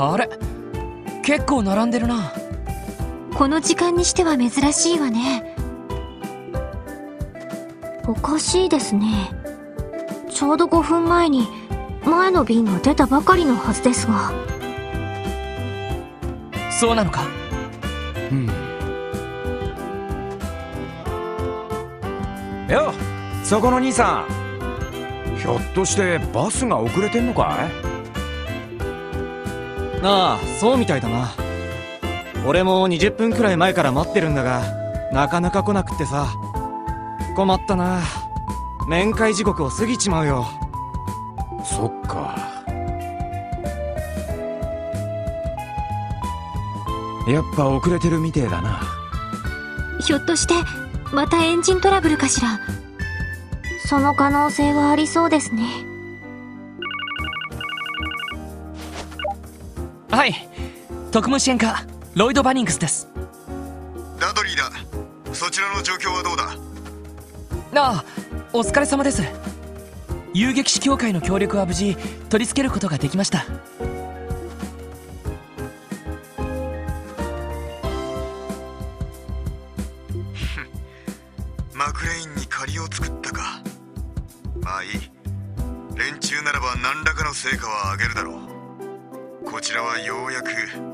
あれ？結構並んでるな。この時間にしては珍しいわね。おかしいですね。ちょうど5分前に前の便が出たばかりのはずですが。そうなのか？うん。よそこの兄さん。ひょっとしてバスが遅れてんのかい？ああそうみたいだな。俺も20分くらい前から待ってるんだがなかなか来なくってさ。困ったな。面会時刻を過ぎちまうよ。そっか。やっぱ遅れてるみてえだな。ひょっとしてまたエンジントラブルかしら。その可能性はありそうですねはい。特務支援課ロイド・バニングスです。ダドリーだ。そちらの状況はどうだ？ああお疲れ様です。遊撃士協会の協力は無事取り付けることができました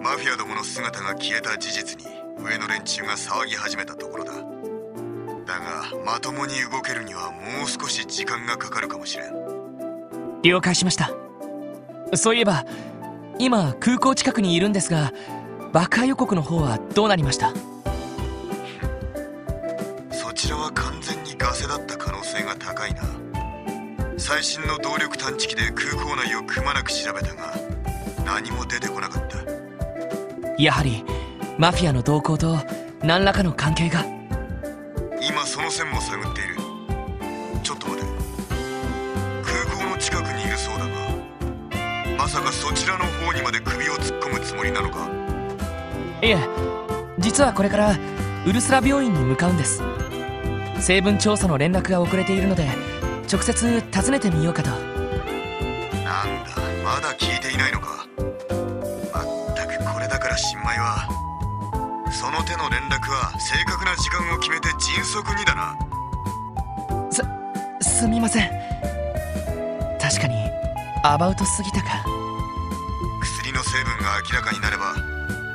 マフィアどもの姿が消えた事実に上の連中が騒ぎ始めたところだ。だがまともに動けるにはもう少し時間がかかるかもしれん。了解しました。そういえば今空港近くにいるんですが爆破予告の方はどうなりました？そちらは完全にガセだった可能性が高いな。最新の動力探知機で空港内をくまなく調べたが何も出てこなかったやはりマフィアの動向と何らかの関係が。今その線も探っている。ちょっと待て。空港の近くにいるそうだが。まさかそちらの方にまで首を突っ込むつもりなのか？いえ実はこれからウルスラ病院に向かうんです。成分調査の連絡が遅れているので直接訪ねてみようかとの手の連絡は正確な時間を決めて迅速にだな。すすみません。確かにアバウトすぎたか。薬の成分が明らかになれば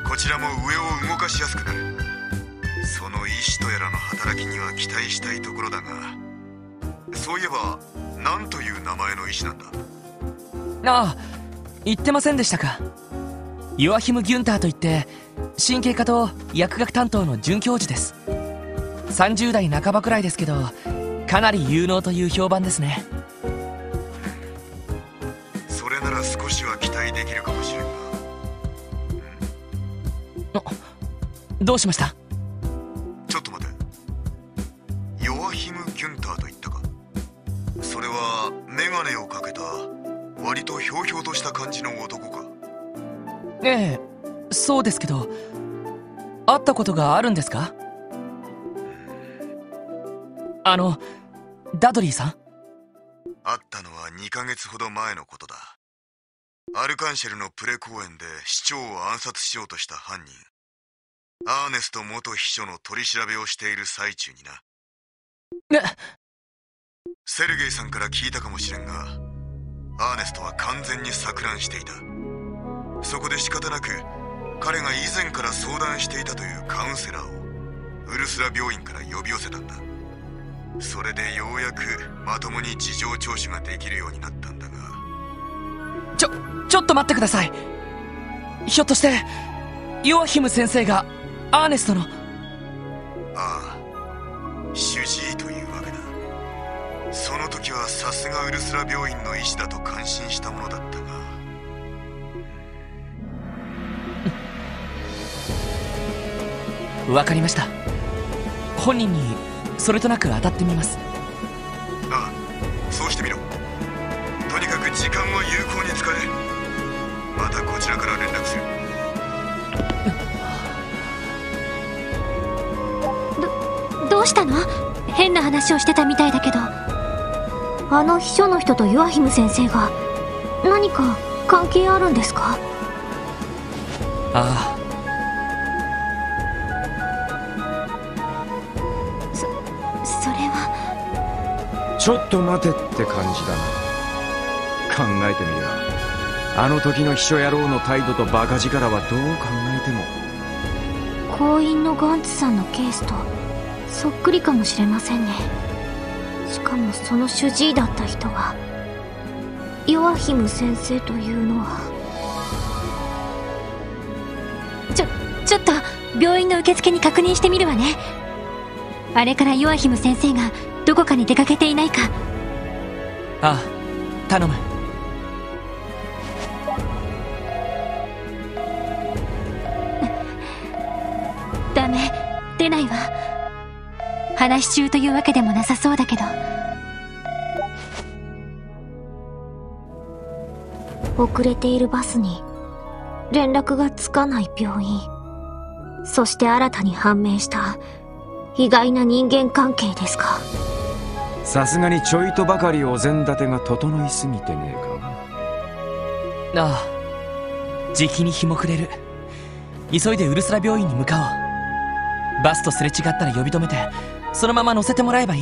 こちらも上を動かしやすくなる。その意志とやらの働きには期待したいところだが。そういえば何という名前の医師なんだ？ああ言ってませんでしたか。ヨアヒム・ギュンターといって神経科と薬学担当の准教授です。30代半ばくらいですけどかなり有能という評判ですね。それなら少しは期待できるかもしれんが。どうしました？ちょっと待て。ヨアヒム・ギュンターと言ったか。それはメガネをかけた割とひょうひょうとした感じの男か。ええそうですけど会ったことがあるんですか？あのダドリーさん？会ったのは2ヶ月ほど前のことだ。アルカンシェルのプレ公演で市長を暗殺しようとした犯人。アーネスト元秘書の取り調べをしている最中にな。ね。セルゲイさんから聞いたかもしれんがアーネストは完全に錯乱していた。そこで仕方なく彼が以前から相談していたというカウンセラーをウルスラ病院から呼び寄せたんだ。それでようやくまともに事情聴取ができるようになったんだが。ちょちょっと待ってください。ひょっとしてヨアヒム先生がアーネストのああ主治医というわけだ。その時はさすがウルスラ病院の医師だと感心したものだったがわかりました。本人にそれとなく当たってみます。ああそうしてみろ。とにかく時間は有効に使え。またこちらから連絡する。どうしたの？変な話をしてたみたいだけど。あの秘書の人とヨアヒム先生が何か関係あるんですか？あそちょっと待てって感じだな。考えてみりゃあの時の秘書野郎の態度とバカ力はどう考えても。婚姻のガンツさんのケースとそっくりかもしれませんね。しかもその主治医だった人がヨアヒム先生というのは。ちょちょっと病院の受付に確認してみるわね。あれからヨアヒム先生がどこかに出かけていないか？ああ頼む。ダメ。出ないわ。話し中というわけでもなさそうだけど。遅れているバスに連絡がつかない病院。そして新たに判明した意外な人間関係ですか？さすがにちょいとばかりお膳立てが整いすぎてねえかああ。じきに日も暮れる。急いでウルスラ病院に向かおう。バスとすれ違ったら呼び止めてそのまま乗せてもらえばいい。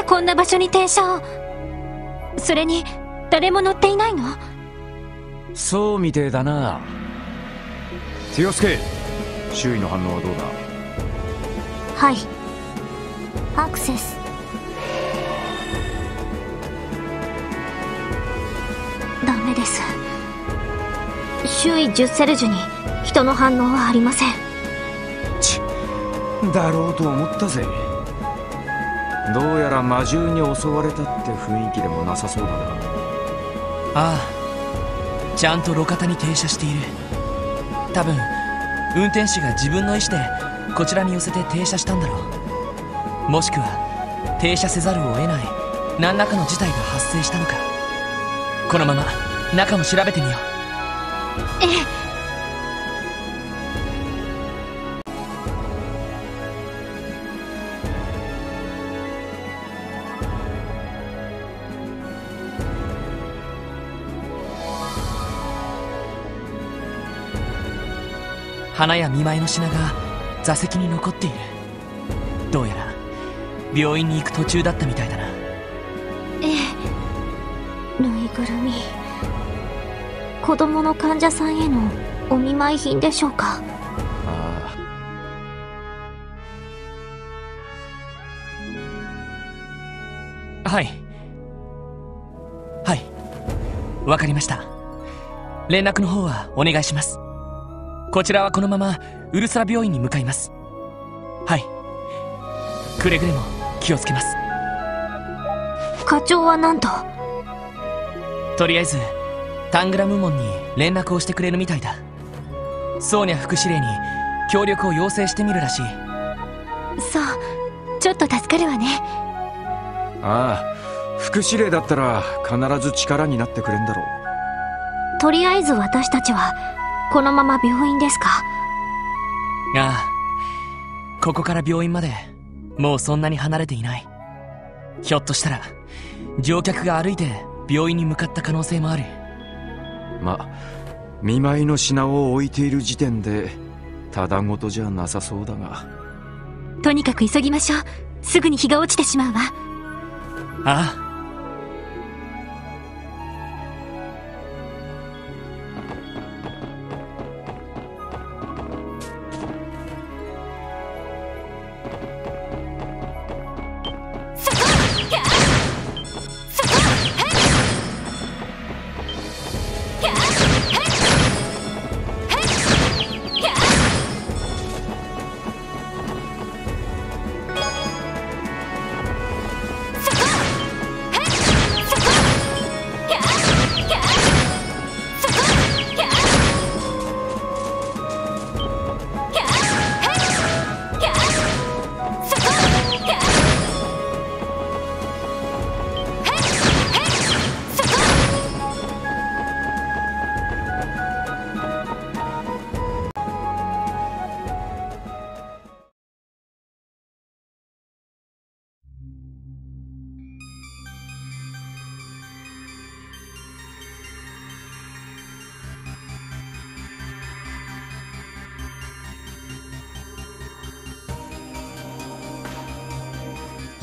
どうしてこんな場所に停車を？それに誰も乗っていないの？そうみてえだな。清介周囲の反応はどうだ？はい。アクセス。ダメです。周囲10セルジュに人の反応はありません。ちだろうと思ったぜどうやら魔獣に襲われたって雰囲気でもなさそうだな。ああちゃんと路肩に停車している。多分運転手が自分の意思でこちらに寄せて停車したんだろう。もしくは停車せざるを得ない。何らかの事態が発生したのか。このまま中も調べてみよう。ええ花や見舞いの品が座席に残っている。どうやら病院に行く途中だったみたいだな。ええ。ぬいぐるみ。子供の患者さんへのお見舞い品でしょうか。あはい。はい。わかりました。連絡の方はお願いしますこちらはこのままウルスラ病院に向かいます。はい。くれぐれも気をつけます。課長は何と？とりあえずタングラム門に連絡をしてくれるみたいだ。ソーニャ副司令に協力を要請してみるらしい。そう。ちょっと助かるわね。あああ。副司令だったら必ず力になってくれんだろう。とりあえず私たちはこのまま病院ですか？ああここから病院までもうそんなに離れていない。ひょっとしたら乗客が歩いて病院に向かった可能性もある。ま見舞いの品を置いている時点でただごとじゃなさそうだが。とにかく急ぎましょう。すぐに日が落ちてしまうわ。ああ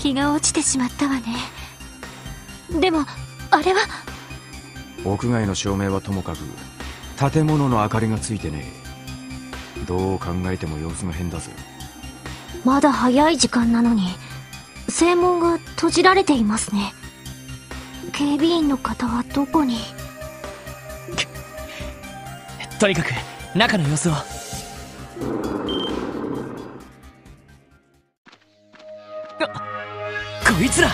日が落ちてしまったわね。でもあれは？屋外の照明はともかく建物の明かりがついてねえ。どう考えても様子が変だぜ。まだ早い時間なのに正門が閉じられていますね。警備員の方はどこに？とにかく中の様子をいつら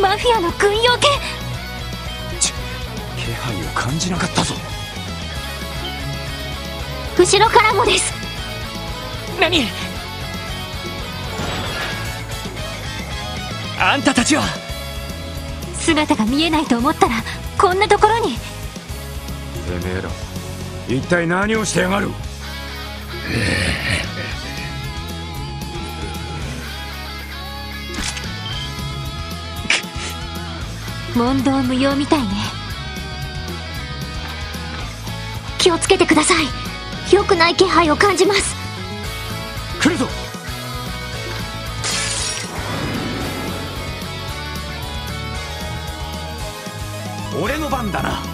マフィアの軍用犬。気配を感じなかったぞ。後ろからもです。何？あんたたちは？姿が見えないと思ったらこんなところに。てめえら一体何をしてやがる？問答無用みたいね。気をつけてください。良くない気配を感じます。来るぞ。俺の番だな。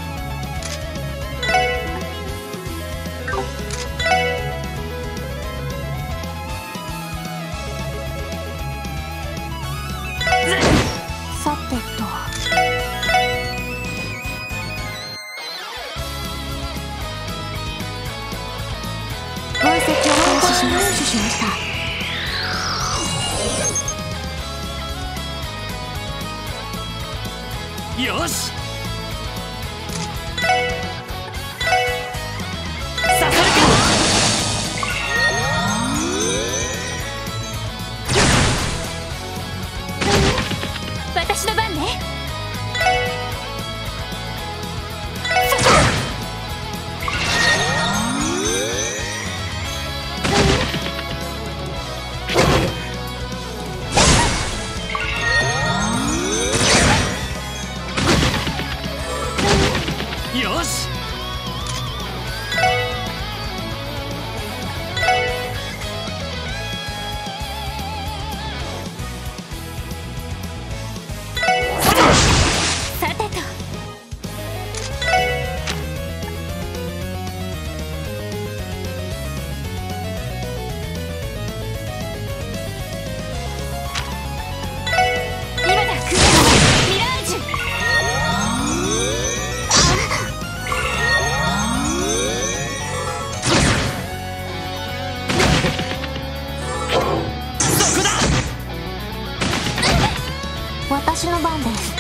私の番です。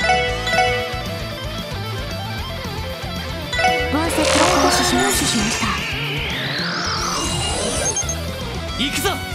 分析を開始します。しました行くぞ。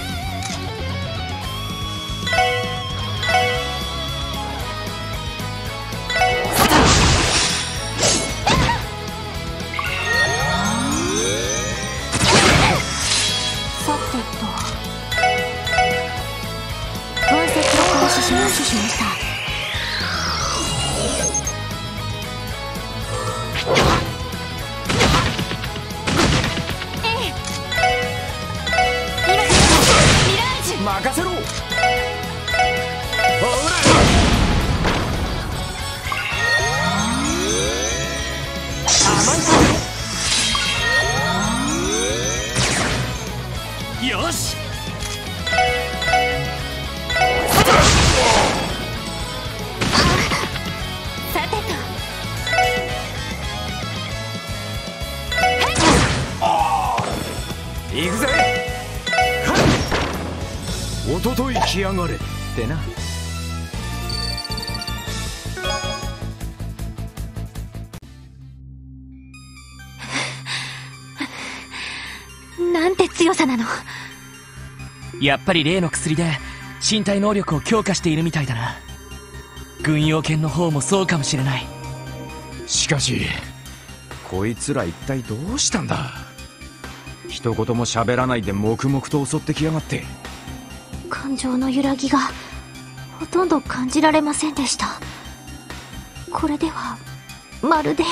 ってな。なんて強さなの？やっぱり例の薬で身体能力を強化しているみたいだな。軍用犬の方もそうかもしれない。しかしこいつら一体どうしたんだ？一言も喋らないで黙々と襲ってきやがって感情の揺らぎがほとんど感じられませんでした。これではまるで。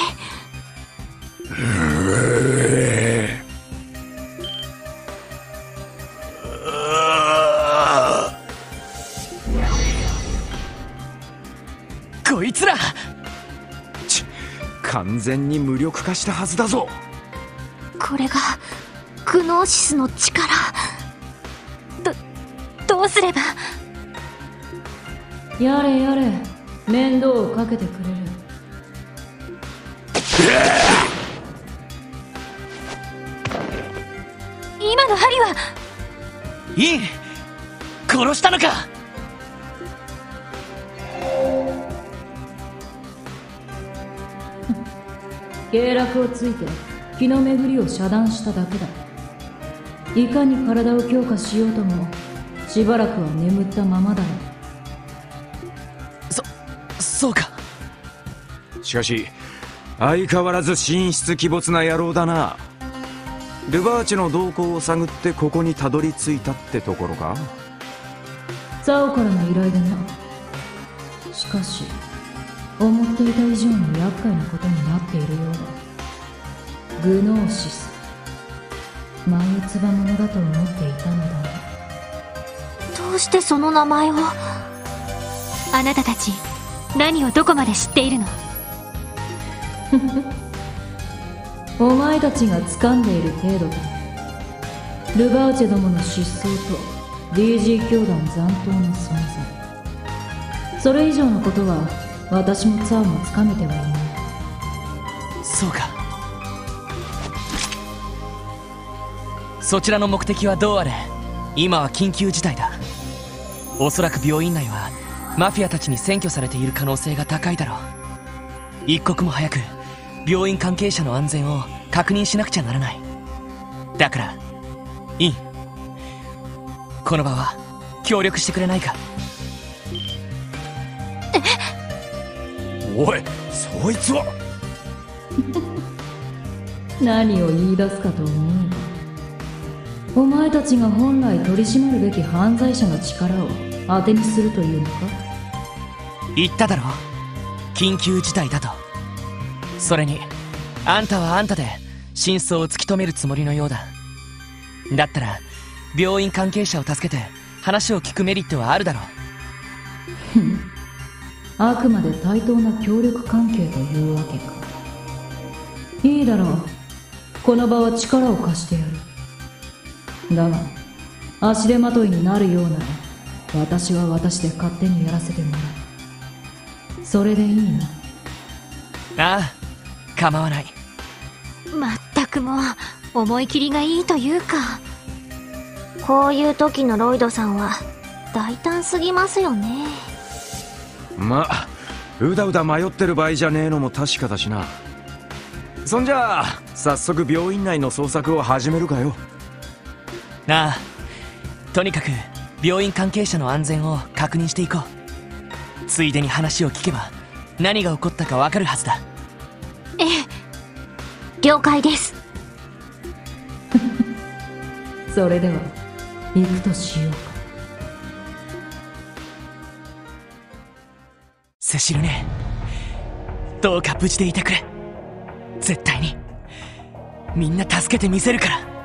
こいつら。完全に無力化したはずだぞ。これがグノーシスの力うすれば？やれやれ面倒をかけてくれる。今の針は？いい。殺したのか？経絡をついて気の巡りを遮断しただけだ。いかに体を強化しようともしばらくは眠ったままだろそうか。しかし相変わらず神出鬼没な野郎だな。ルバーチの動向を探ってここにたどり着いたってところか？ザオからの依頼でな。しかし思っていた以上に厄介なことになっているようだ。グノーシス。眉唾者だと思っていたのだ。うしてその名前を？あなたたち何をどこまで知っているの？お前たちが掴んでいる程度だ。ルバーチェどもの失踪と DG 教団残党の存在。それ以上のことは私もツァオもつかめてはいない。そうか。そちらの目的はどうあれ今は緊急事態だおそらく病院内はマフィアたちに占拠されている可能性が高いだろう。一刻も早く病院関係者の安全を確認しなくちゃならない。だからいい。この場は協力してくれないか。おいそいつは。何を言い出すかと思う。がお前たちが本来取り締まるべき犯罪者の力を当てにするというのか？言っただろ緊急事態だと。それにあんたはあんたで真相を突き止めるつもりのようだ。だったら病院関係者を助けて話を聞くメリットはあるだろう。あくまで対等な協力関係というわけか。いいだろう。この場は力を貸してやる。だが足手まといになるようなら私は私で勝手にやらせてもらう。それでいいなああ構わない。まったくもう思い切りがいいというか。こういう時のロイドさんは大胆すぎますよね。まあうだうだ迷ってる場合じゃねえのも確かだしな。そんじゃあ早速病院内の捜索を始めるかよ。ああとにかく病院関係者の安全を確認していこう。ついでに話を聞けば何が起こったかわかるはずだ。ええ。了解です。それでは行くとしようか。セシルね。どうか無事でいてくれ。絶対に。みんな助けてみせるから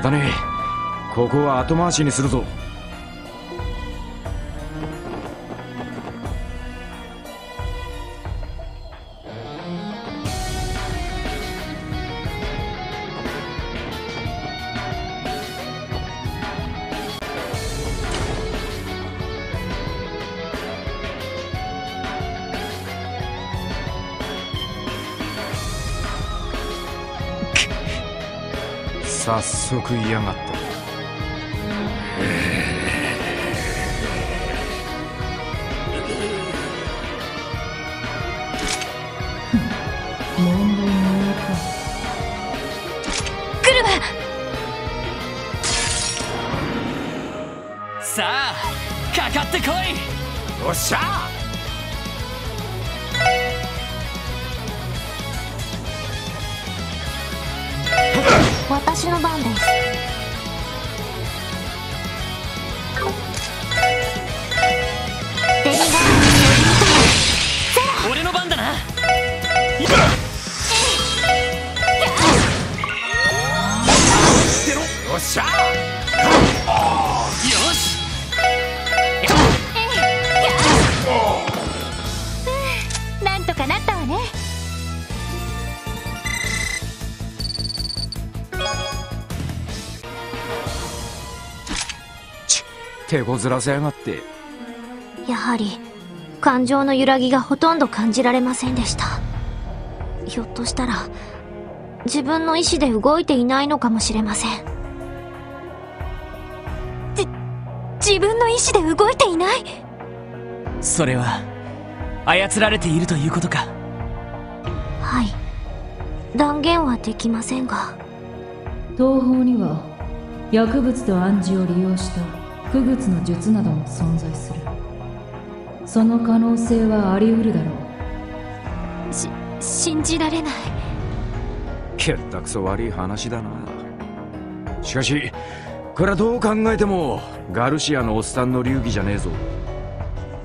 方ねここは後回しにするぞ。早速嫌がった。問題ないか来るわ。さあかかってこい。おっしゃずらせやがって。やはり感情の揺らぎがほとんど感じられませんでした。ひょっとしたら自分の意志で動いていないのかもしれません。自分の意志で動いていない？それは操られているということか。はい。断言はできませんが。東方には薬物と暗示を利用した不物の術なども存在する。その可能性はあり得るだろう。し信じられない。けったくそ悪い話だな。しかしこれはどう考えてもガルシアのおっさんの流儀じゃねえぞ。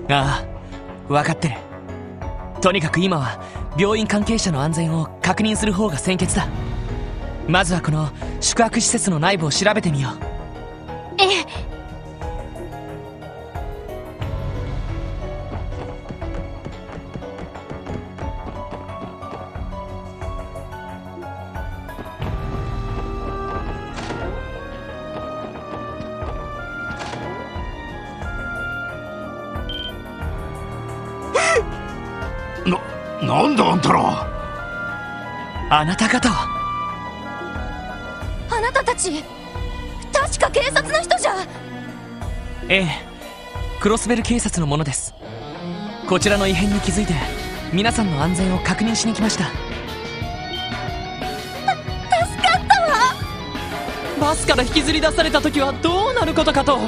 ああ分かってる。とにかく今は病院関係者の安全を確認する方が先決だ。まずはこの宿泊施設の内部を調べてみような、なんだあんたら。あなた方。はあなたたち確か警察の人じゃ。ええクロスベル警察のものです。こちらの異変に気づいて皆さんの安全を確認しに来ました助かったわ。バスから引きずり出された時はどうなることかと。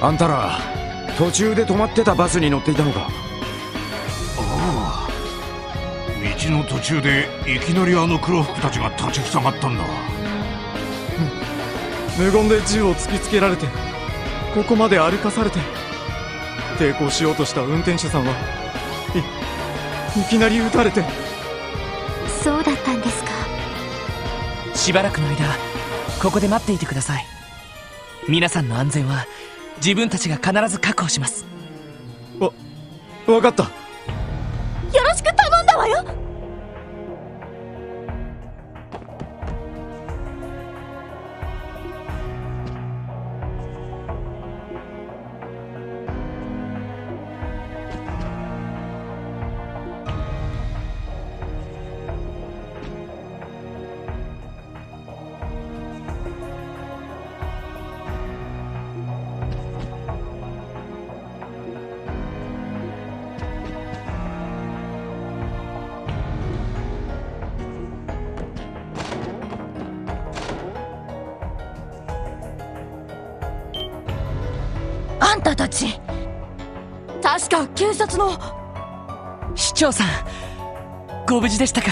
あんたら途中で止まってたバスに乗っていたのかの途中でいきなりあの黒服たちが立ちふさがったんだ。無言で銃を突きつけられてここまで歩かされて抵抗しようとした運転手さんはいいきなり撃たれて。そうだったんですか。しばらくの間ここで待っていてください。皆さんの安全は自分たちが必ず確保します。わ分かった察の市長さんご無事でしたか？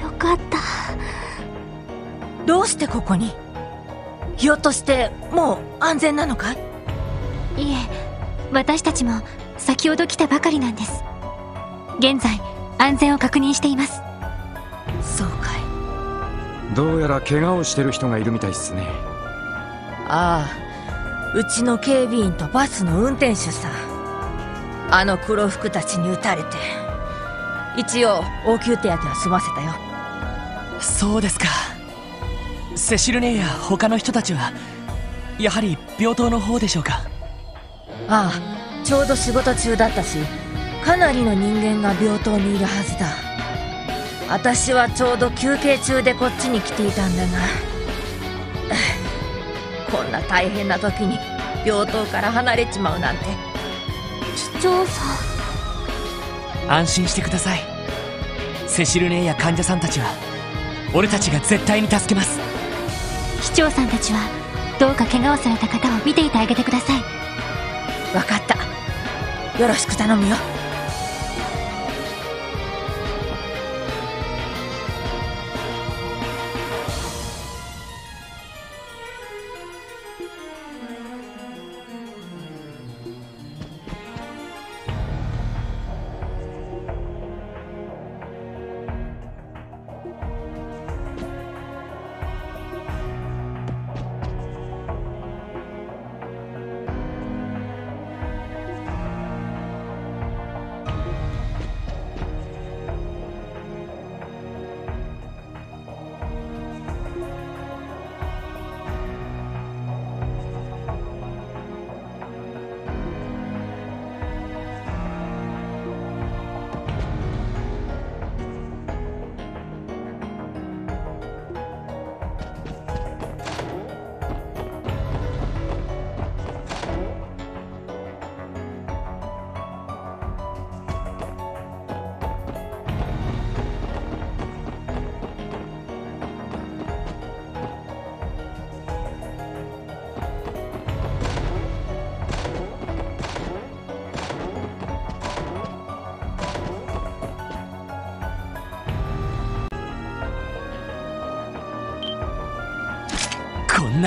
よかった。どうしてここに？ひょっとしてもう安全なのか？いいえ私たちも先ほど来たばかりなんです。現在安全を確認しています。そうかい。どうやら怪我をしてる人がいるみたいっすね。ああうちの警備員とバスの運転手さあの黒服たちに撃たれて一応応急手当ては済ませたよ。そうですか。セシルネや他の人たちはやはり病棟の方でしょうか？ああちょうど仕事中だったしかなりの人間が病棟にいるはずだ。私はちょうど休憩中でこっちに来ていたんだが こんな大変な時に病棟から離れちまうなんて市長さん。安心してください。セシルネや患者さんたちは俺たちが絶対に助けます。市長さんたちはどうか怪我をされた方を見ていてあげてください。分かった。よろしく頼むよ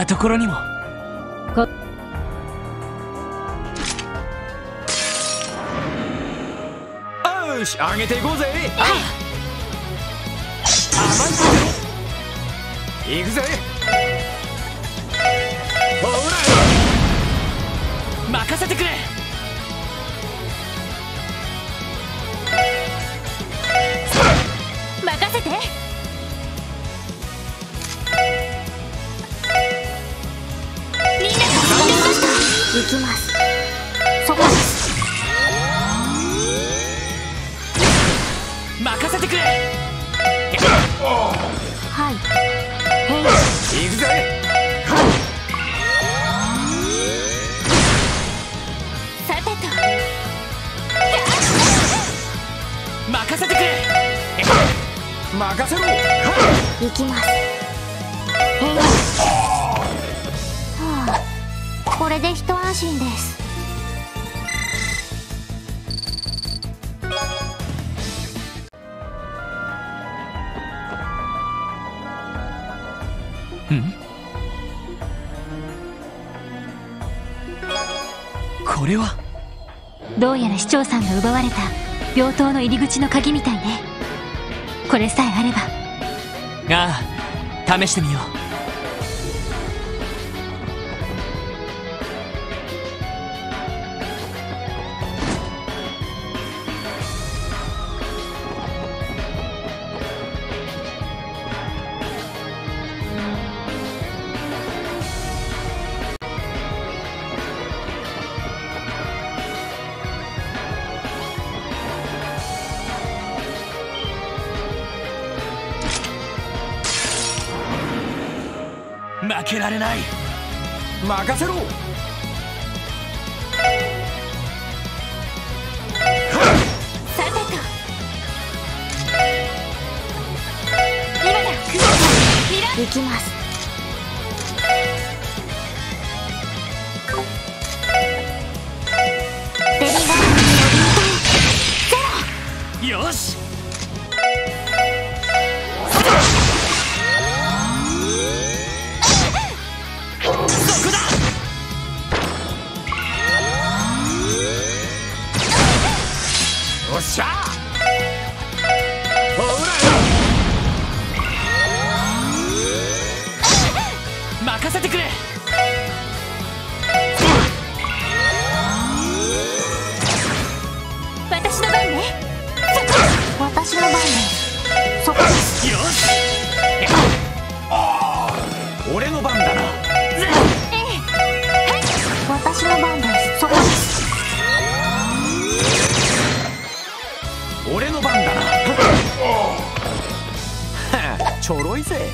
なところにも。よし上げていこうぜ。甘い。行くぜ。ほ任せてくれきます。さんが奪われた病棟の入り口の鍵みたいね。これさえあれば。ああ試してみよう。任せろ私の番ですそこですよし。俺の番だな私の番ですそこです。俺の番だな。は あちょろいぜ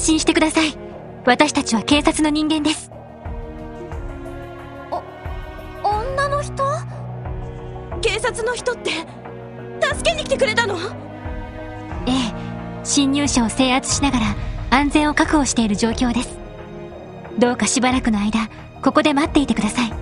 安心してください。私たちは警察の人間です。女の人？警察の人って助けに来てくれたの？ええ侵入者を制圧しながら安全を確保している状況です。どうかしばらくの間ここで待っていてください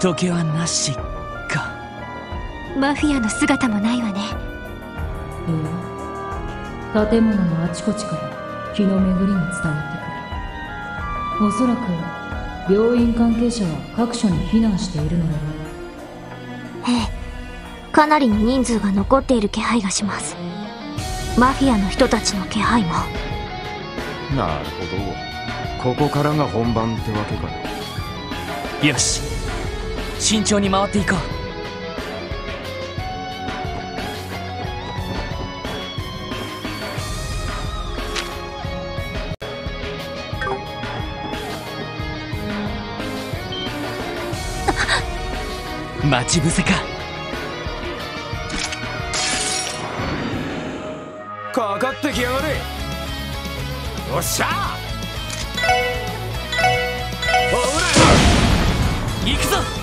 人気はなしか。マフィアの姿もないわね。いや建物のあちこちから気の巡りが伝わってくる。おそらく病院関係者は各所に避難しているのだろう。ええ。かなりの人数が残っている気配がします。マフィアの人たちの気配も。なるほど。ここからが本番ってわけかよし慎重に回っていこう。待ち伏せか。かかってきやがれ。よっしゃ。行くぞ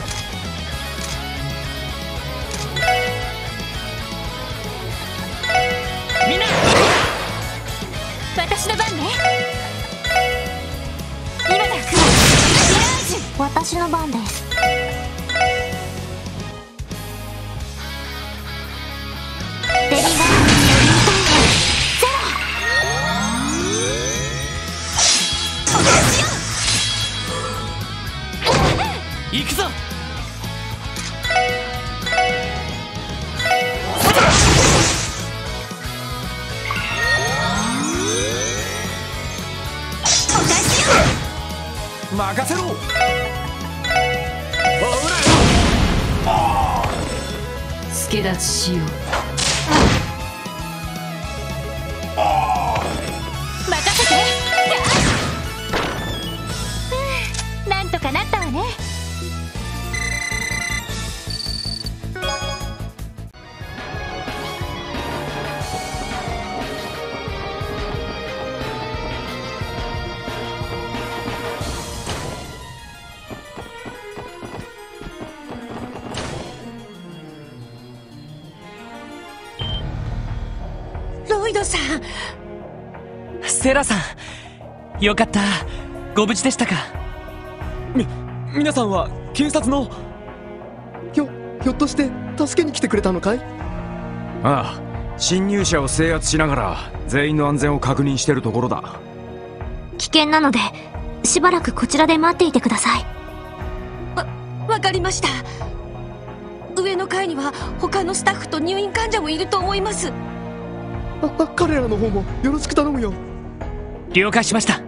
ロイドさん。セラさんよかった。ご無事でしたか？み皆さんは警察の？ひょひょっとして助けに来てくれたのかい？ああ侵入者を制圧しながら全員の安全を確認してるところだ。危険なのでしばらくこちらで待っていてください。わかりました。上の階には他のスタッフと入院患者もいると思いますあ彼らの方もよろしく頼むよ。了解しました。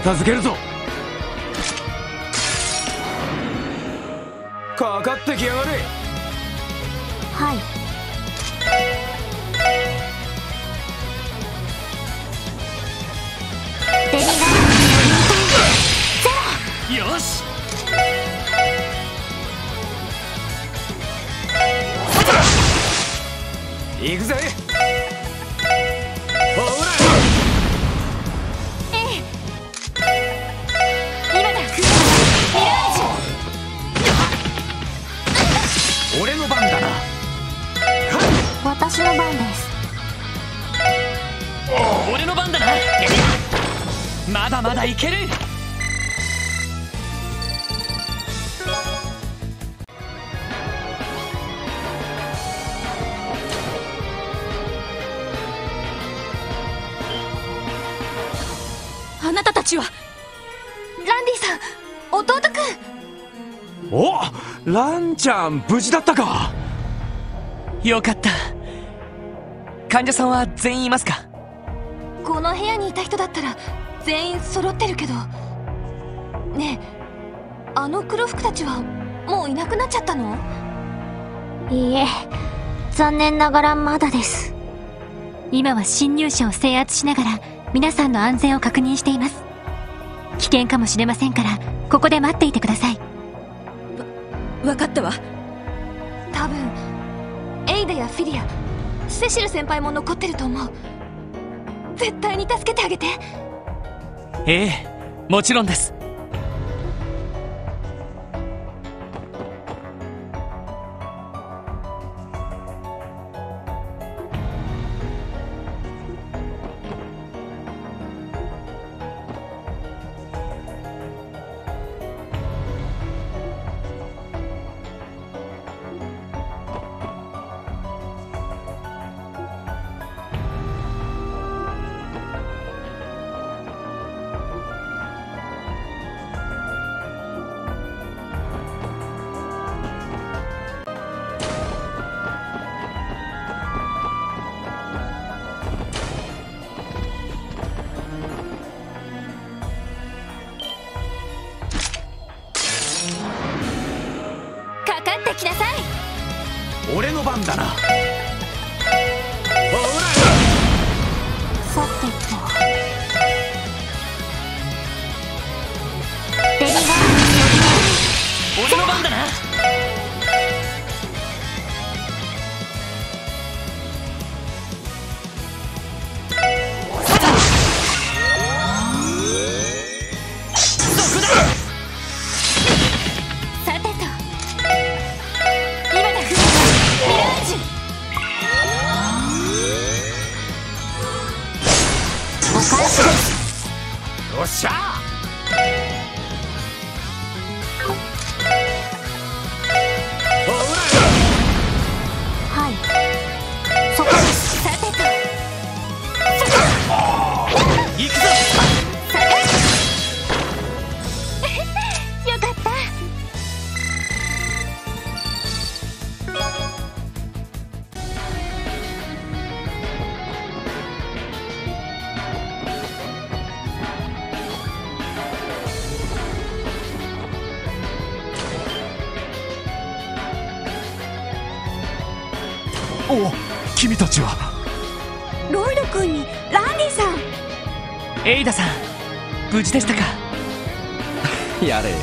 片付けるぞ。たたちは。ランディさん弟くん。おランちゃん無事だったか。よかった。患者さんは全員いますか？この部屋にいた人だったら全員揃ってるけど。ねえあの黒服たちはもういなくなっちゃったの？いいえ残念ながらまだです。今は侵入者を制圧しながら皆さんの安全を確認しています危険かもしれませんからここで待っていてください。分かったわ。多分エイダやフィリアセシル先輩も残ってると思う。絶対に助けてあげて。ええもちろんですよっしゃイダさん。無事でしたか？やれやれ。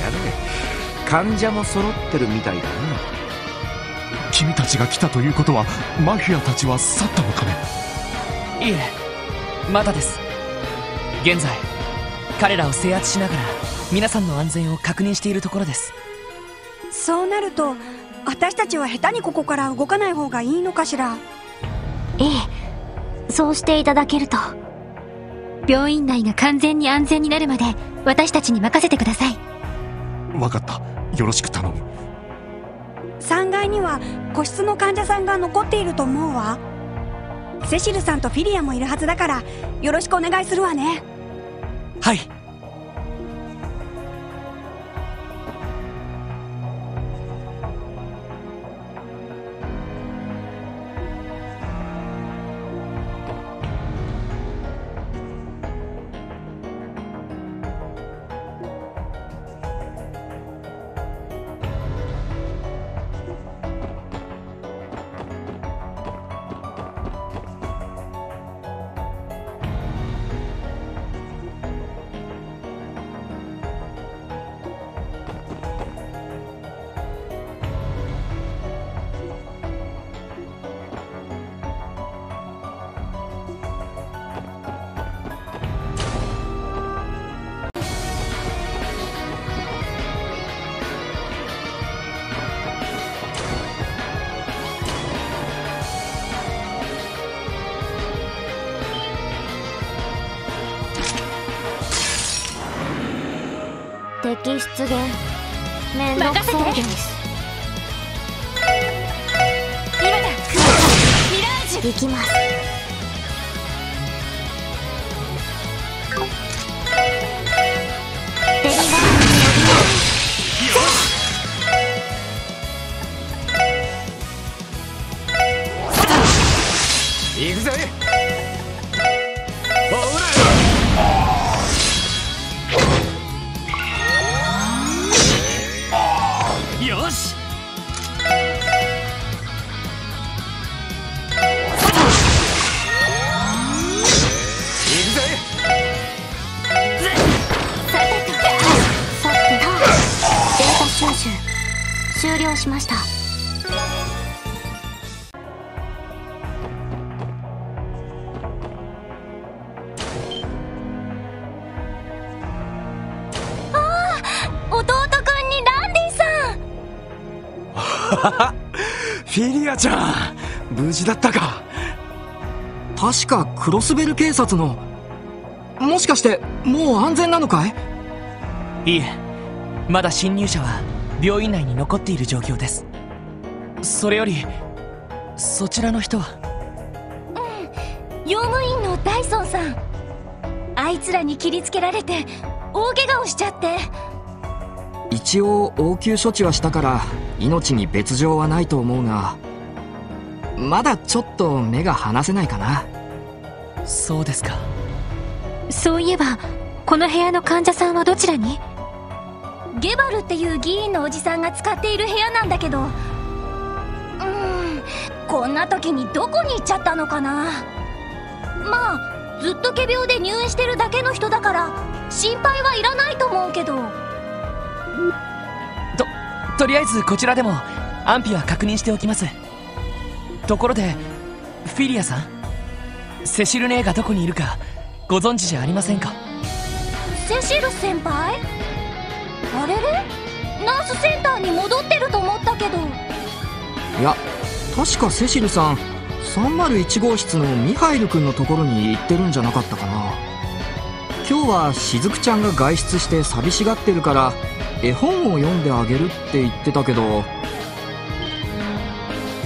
患者も揃ってるみたいだな。君たちが来たということはマフィアたちは去ったのかね？いえまだです。現在彼らを制圧しながら皆さんの安全を確認しているところです。そうなると私たちは下手にここから動かない方がいいのかしら？ええそうしていただけると病院内が完全に安全になるまで私たちに任せてください。分かった。よろしく頼む。3階には個室の患者さんが残っていると思うわ。セシルさんとフィリアもいるはずだからよろしくお願いするわね。はい敵出現。めんどくさいです。今だ。ミラージュ。行きますデリバーに呼びます。行くぜ。確かクロスベル警察の。もしかしてもう安全なのかい？いいえ。まだ侵入者は病院内に残っている状況です。それよりそちらの人は？用務員のダイソンさん。あいつらに切りつけられて大怪我をしちゃって。一応応急処置はしたから命に別状はないと思うがまだちょっと目が離せないかなそうですか。そういえばこの部屋の患者さんはどちらに？ゲバルっていう議員のおじさんが使っている部屋なんだけど。うーんこんな時にどこに行っちゃったのかな。まあずっと仮病で入院してるだけの人だから心配はいらないと思うけど。ととりあえずこちらでも安否は確認しておきます。ところでフィリアさん？セシル姉がどこにいるかご存知じゃありませんか？セシル先輩？あれれ？ナースセンターに戻ってると思ったけど。いや確かセシルさん301号室のミハイル君のところに行ってるんじゃなかったかな。今日はしずくちゃんが外出して寂しがってるから絵本を読んであげるって言ってたけど。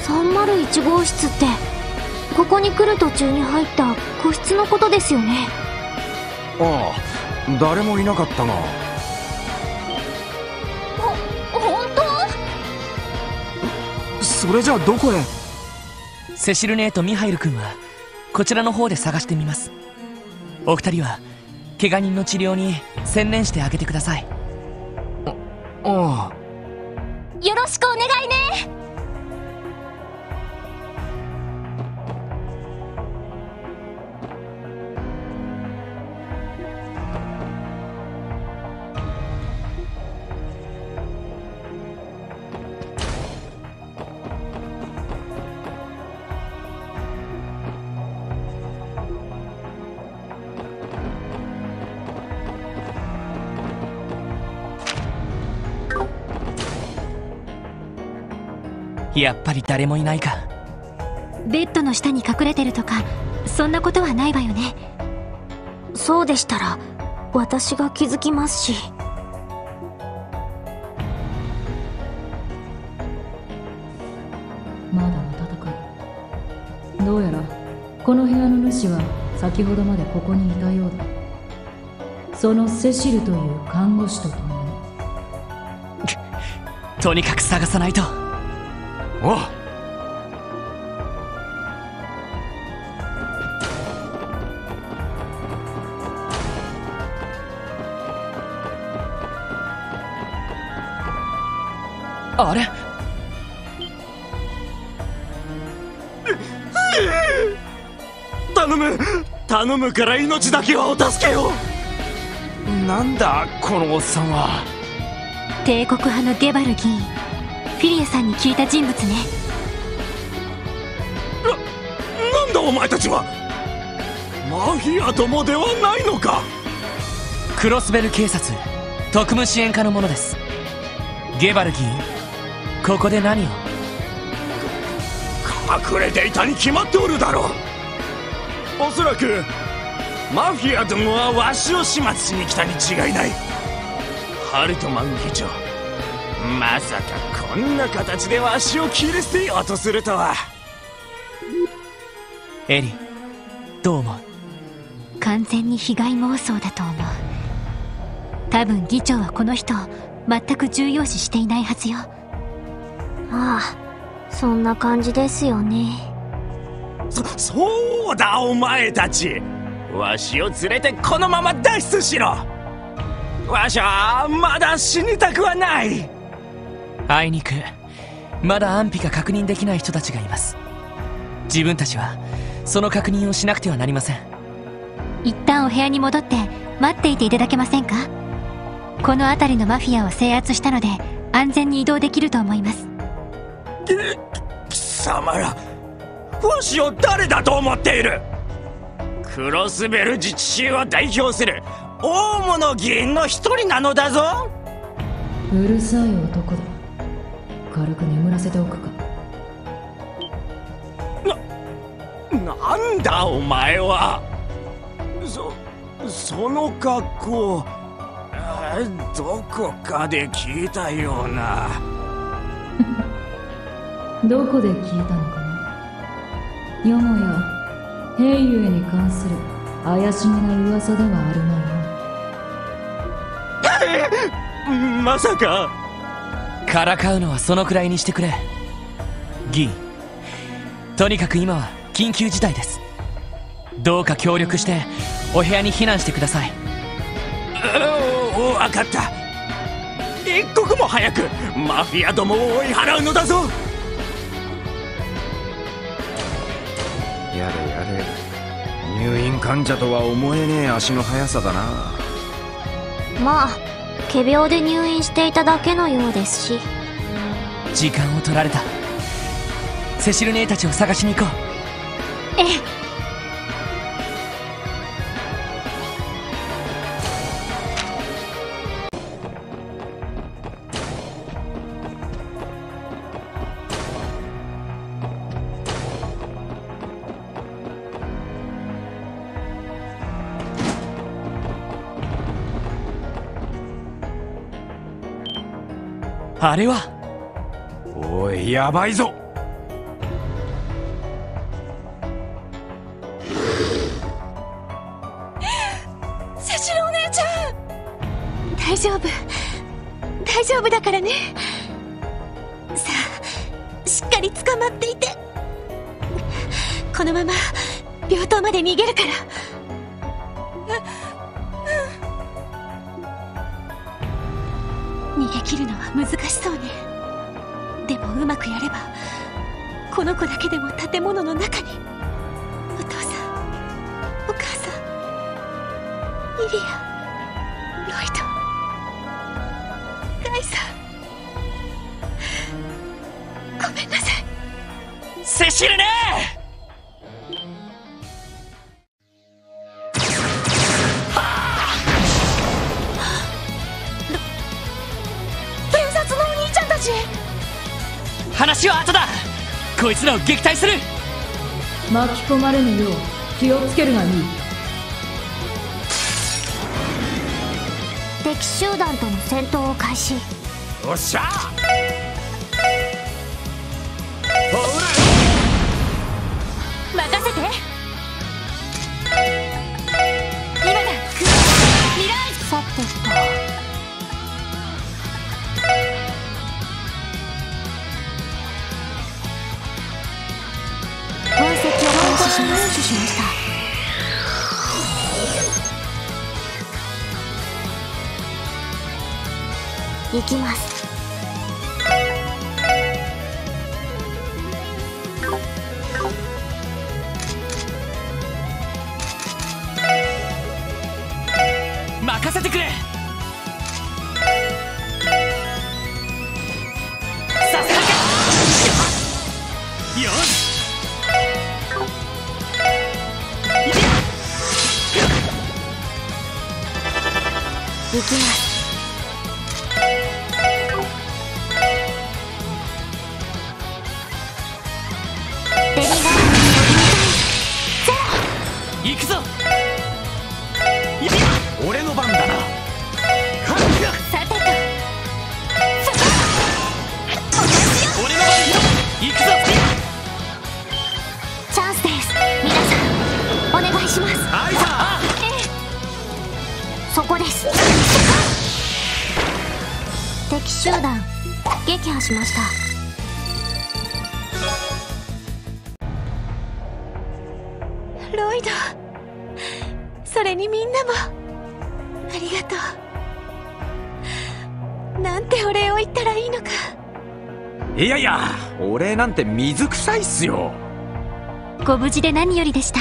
301号室ってここに来る途中に入った個室のことですよね。ああ誰もいなかったがほ本当？それじゃあどこへ？セシル姉とミハイル君はこちらの方で探してみます。お二人は怪我人の治療に専念してあげてください。ああよろしくお願いねやっぱり誰もいないか。ベッドの下に隠れてるとかそんなことはないわよね。そうでしたら私が気づきますし。まだ暖かい。どうやらこの部屋の主は先ほどまでここにいたようだ。そのセシルという看護師と共に。とにかく探さないとおう。あれ？頼む。頼むから命だけはお助けよなんだこのおっさんは。帝国派のゲバル議員フィリアさんに聞いた人物ね。なんだお前たちは？マフィアともではないのか？クロスベル警察特務支援課の者です。ゲバル議員ここで何を？隠れていたに決まっておるだろう。おそらくマフィアどもはわしを始末しに来たに違いない。ハルトマン議長まさかこんな形でわしを切り捨てようとするとは。エリどう思う？完全に被害妄想だと思う。多分議長はこの人を全く重要視していないはずよ。ああそんな感じですよね。そそうだお前たち。わしを連れてこのまま脱出しろ。わしはまだ死にたくはないあいにく。まだ安否が確認できない人たちがいます。自分たちはその確認をしなくてはなりません。一旦お部屋に戻って待っていていただけませんか？この辺りのマフィアを制圧したので安全に移動できると思います。貴様らわしを誰だと思っている？クロスベル自治州を代表する大物議員の一人なのだぞ。うるさい男だ軽く眠らせておくか。なんだお前は。そその格好どこかで聞いたような。どこで聞いたのかな？よもや平ゆえに関する怪しげな噂ではあるまいな。まさかからかうのはそのくらいにしてくれ。議員とにかく今は緊急事態です。どうか協力してお部屋に避難してください。分かった。一刻も早くマフィアどもを追い払うのだぞ。やれやれ。入院患者とは思えねえ足の速さだな。まあ仮病で入院していただけのようですし。時間を取られた。セシル姉たちを探しに行こう。ええあれは。おいやばいぞ。つけるがいい敵集団との戦闘を開始。よっしゃ任せてくれ。さすがよし。行きます。撃破しました。ロイドそれにみんなもありがとう。なんてお礼を言ったらいいのか。いやいやお礼なんて水臭いっすよ。ご無事で何よりでした。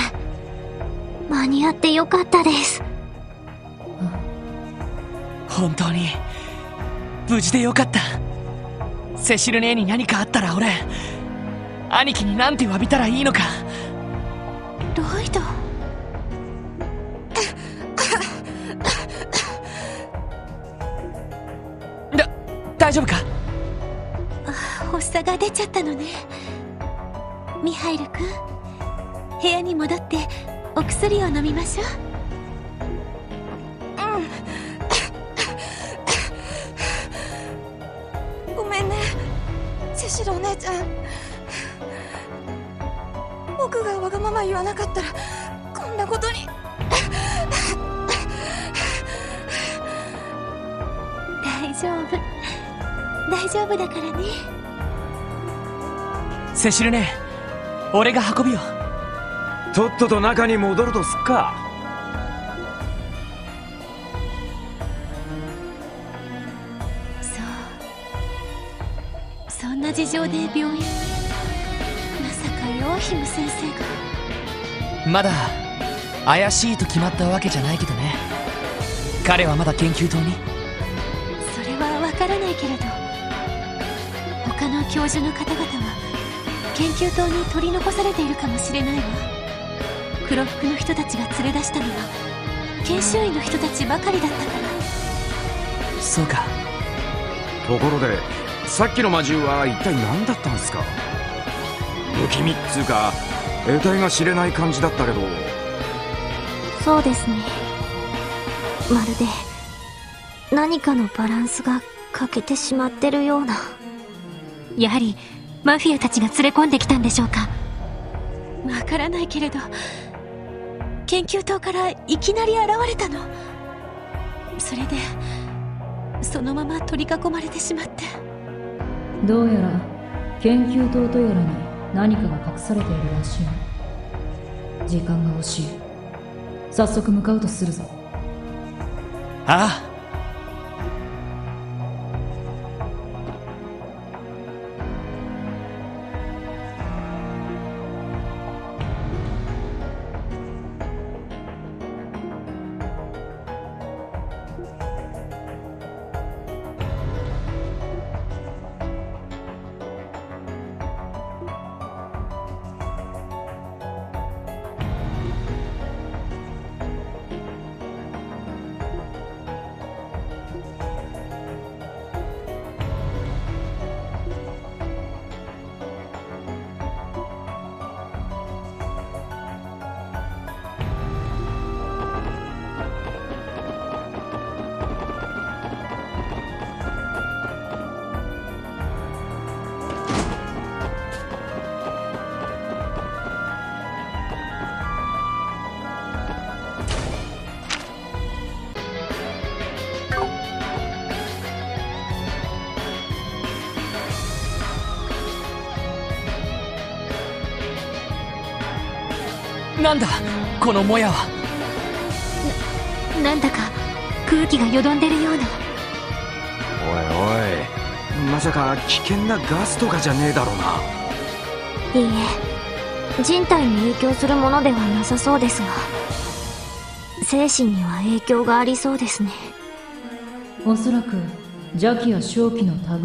間に合ってよかったです。本当に無事でよかったセシル姉に何かあったら俺兄貴になんて詫びたらいいのか。ロイドだ大丈夫か？発作が出ちゃったのね。ミハイル君部屋に戻ってお薬を飲みましょうセシルお姉ちゃん。僕がわがまま言わなかったらこんなことに。大丈夫。大丈夫だからね。セシル姉俺が運ぶよ。とっとと中に戻るとすっかそんな事情で病院に。まさかヨアヒム先生が。まだ怪しいと決まったわけじゃないけどね。彼はまだ研究棟に。それはわからないけれど。他の教授の方々は研究棟に取り残されているかもしれないわ。黒服の人たちが連れ出したのは研修医の人たちばかりだったから。そうか。ところでさっきの魔獣は一体何だったんですか？不気味っつうか得体が知れない感じだったけど。そうですね。まるで何かのバランスが欠けてしまってるような。やはりマフィアたちが連れ込んできたんでしょうか？わからないけれど研究棟からいきなり現れたの。それでそのまま取り囲まれてしまってどうやら研究棟とやらに何かが隠されているらしい。時間が惜しい。早速向かうとするぞ。ああ。なんだ？このもやは。なんだか空気がよどんでるような。おいおい。まさか危険なガスとかじゃねえだろうな。いいえ。人体に影響するものではなさそうですが。精神には影響がありそうですね。おそらく邪気や正気の類だろ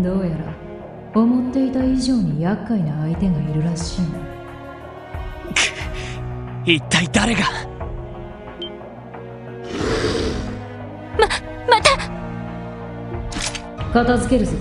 う。どうやら思っていた以上に厄介な相手がいるらしいの。一体誰が？ままた！片付けるぞ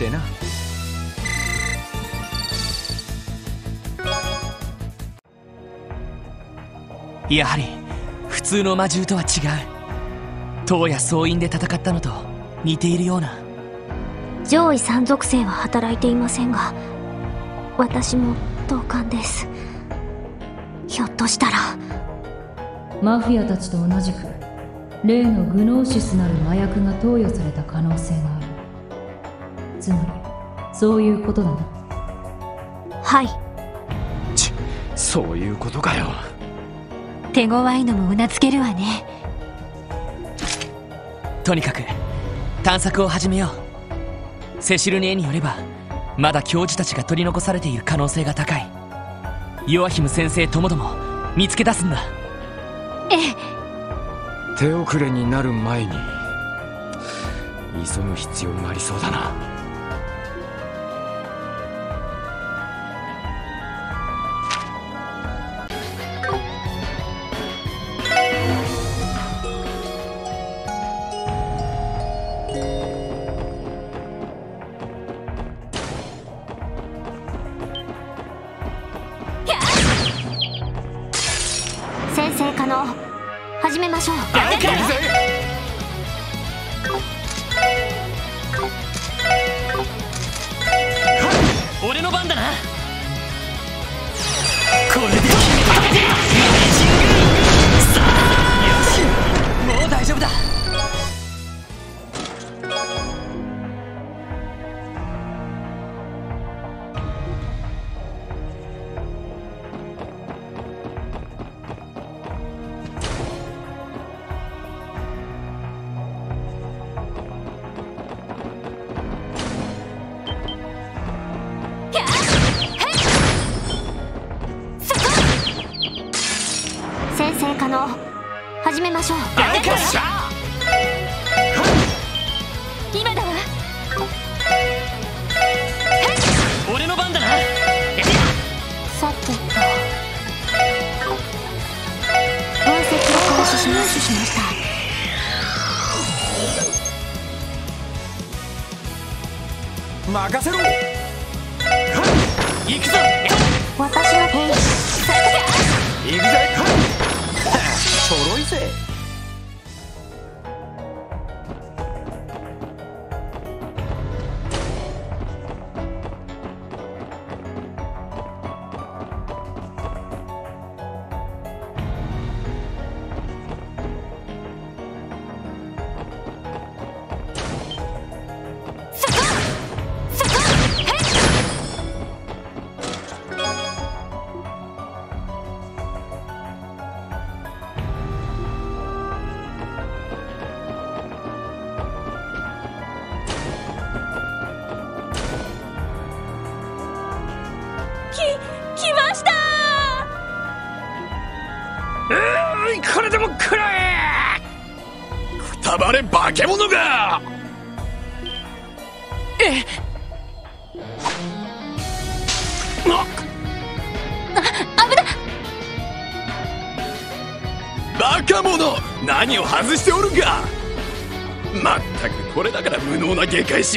ってな。やはり普通の魔獣とは違う。塔や総員で戦ったのと似ているような。上位三属性は働いていませんが私も同感です。ひょっとしたら。マフィアたちと同じく例のグノーシスなる麻薬が投与された可能性がつまりそういうことだな。はい。ちそういうことかよ。手強いのもうなずけるわね。とにかく探索を始めよう。セシルニエによればまだ教授たちが取り残されている可能性が高い。ヨアヒム先生ともども見つけ出すんだ。ええ。手遅れになる前に急ぐ必要がありそうだな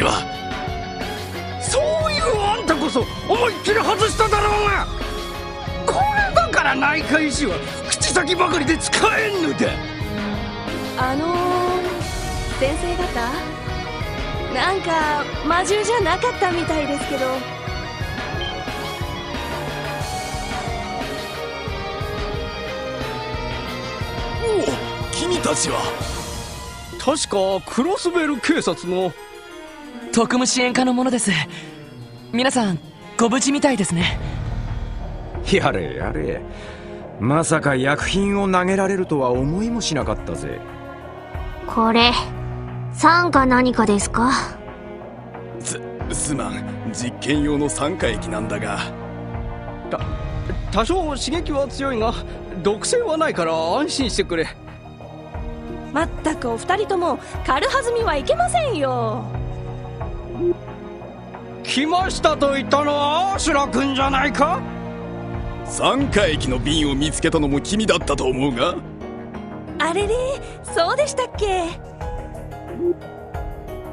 はそういうあんたこそ思いっきり外しただろうがこれだから内科医師は口先ばかりで使えんのだあのー、先生方？なんか魔獣じゃなかったみたいですけど。おお君たちは。確かクロスベル警察の特務支援課のものです。皆さんご無事みたいですね。やれやれ。まさか薬品を投げられるとは思いもしなかったぜ。これ酸か何かですか？すすまん。実験用の酸化液なんだが。多少刺激は強いが毒性はないから安心してくれ。まったくお二人とも軽はずみはいけませんよ来ましたと言ったのはアーシュラ君じゃないか？酸化液の瓶を見つけたのも君だったと思うが？あれれそうでしたっけ？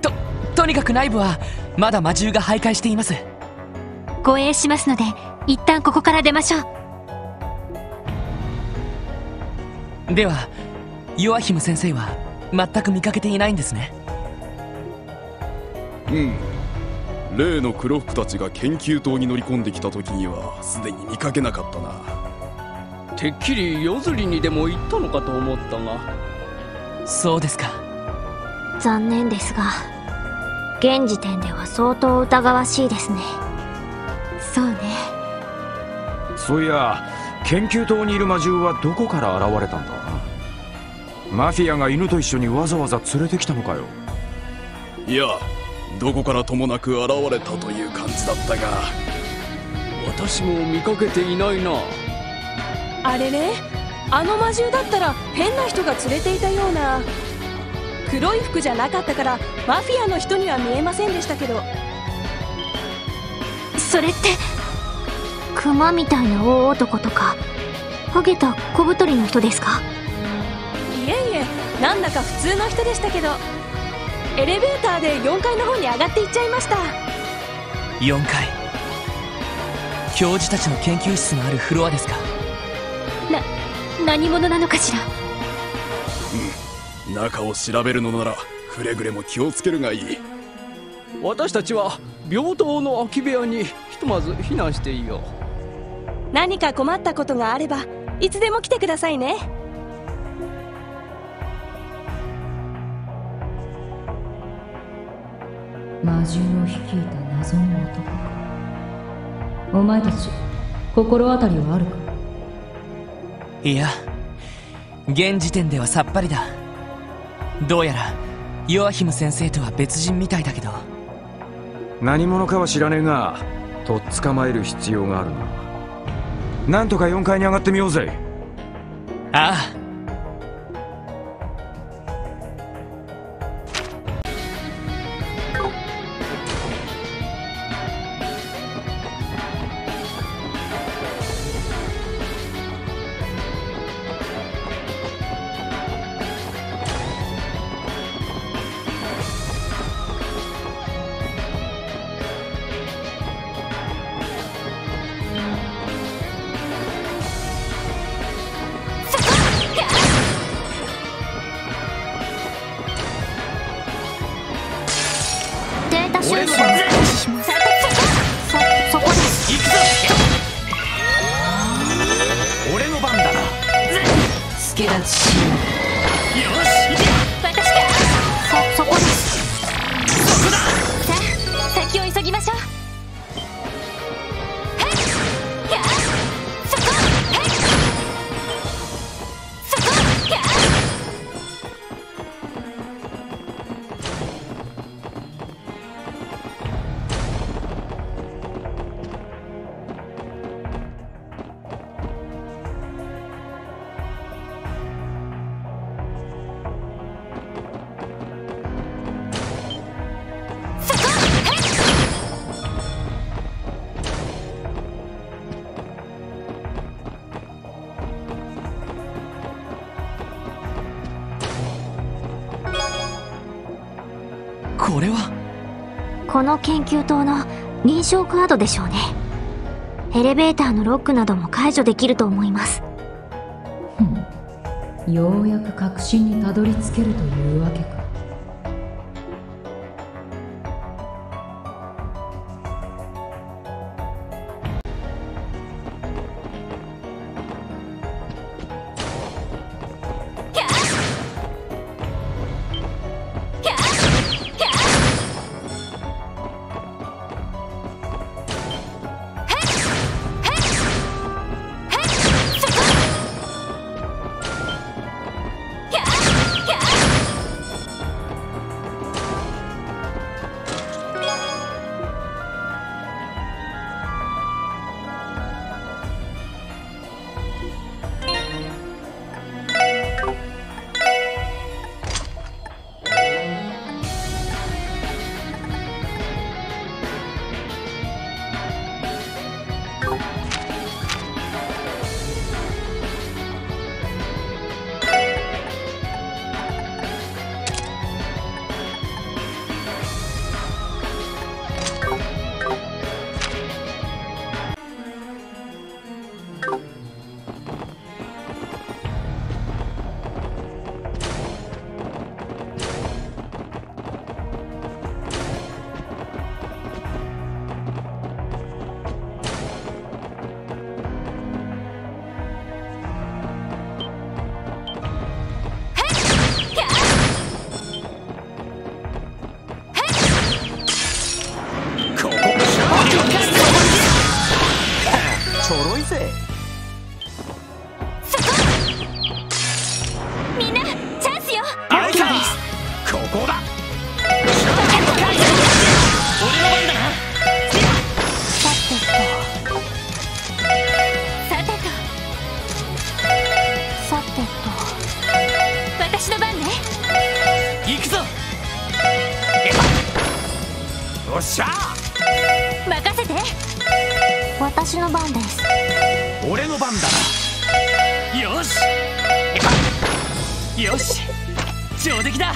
ととにかく内部はまだ魔獣が徘徊しています。護衛しますので一旦ここから出ましょう。ではヨアヒム先生は全く見かけていないんですねうん。例の黒服たちが研究棟に乗り込んできた時にはすでに見かけなかったな。てっきり夜釣りにでも行ったのかと思ったが。そうですか。残念ですが現時点では相当疑わしいですね。そうね。そういや研究棟にいる魔獣はどこから現れたんだ？マフィアが犬と一緒にわざわざ連れてきたのかよ。いやどこからともなく現れたという感じだったが私も見かけていないな。あれれあの魔獣だったら変な人が連れていたような。黒い服じゃなかったからマフィアの人には見えませんでしたけど。それって熊みたいな大男とかハゲた小太りの人ですか？いえいえなんだか普通の人でしたけどエレベーターで4階の方に上がっていっちゃいました。4階。教授たちの研究室のあるフロアですか？な何者なのかしら？うん。中を調べるのならくれぐれも気をつけるがいい。私たちは病棟の空き部屋にひとまず避難していよう。何か困ったことがあればいつでも来てくださいね魔獣を率いた謎の男か。お前たち心当たりはあるか？いや現時点ではさっぱりだ。どうやらヨアヒム先生とは別人みたいだけど。何者かは知らねえがとっ捕まえる必要があるな。なんとか4階に上がってみようぜ。ああこれは。この研究棟の認証カードでしょうね。エレベーターのロックなども解除できると思います。ようやく確信にたどり着けるというわけか俺の番だ。なよし。よし。上出来だ。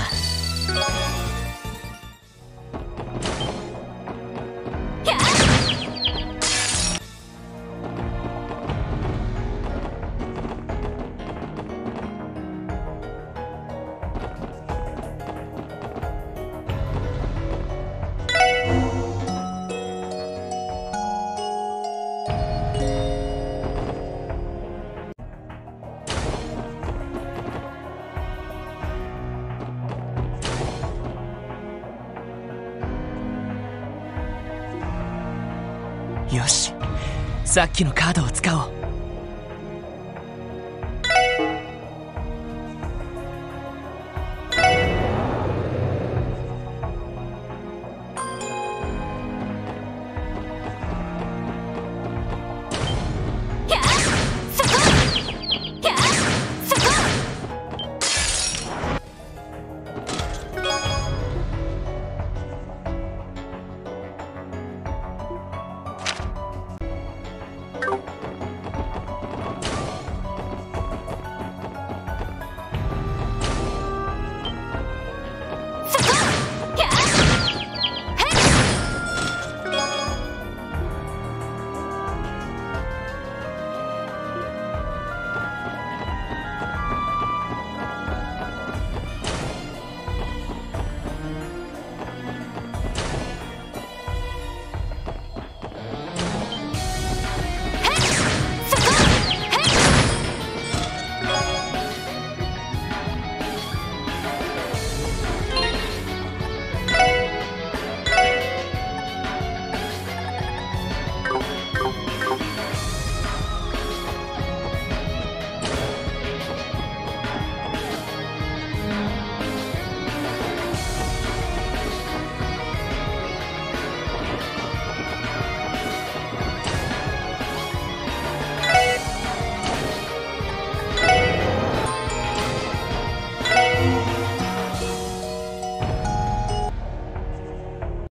さっきのカードを